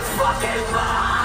fucking lie.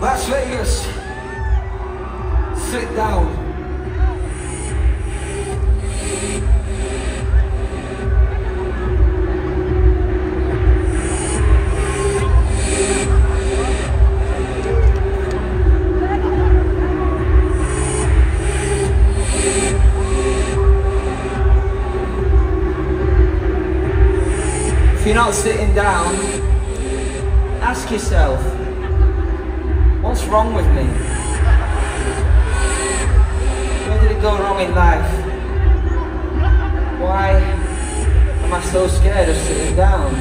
Las Vegas, sit down. If you're not sitting down, ask yourself, What's wrong with me? Where did it go wrong in life? Why am I so scared of sitting down?